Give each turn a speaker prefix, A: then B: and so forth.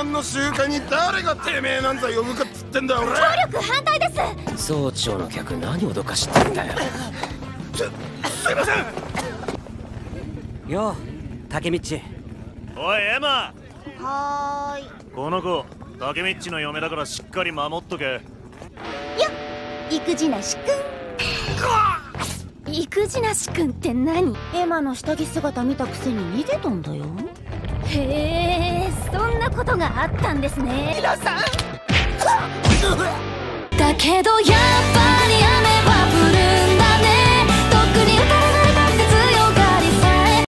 A: 万の集会に誰がてめえなんざ呼ぶかっつってんだ俺。
B: 協力反対です。
C: 総長の客何脅かしてんだよ。
A: すすいません。
D: よう竹道
E: おいエマ。
B: はーい。
E: この子竹道の嫁だからしっかり守っとけ。
B: 育児なしくん育児なしくんって何？
F: エマの下着姿見たくせに逃げたんだよ。
B: へえなことがあったんですね。
A: 皆さん。
B: だけどやっ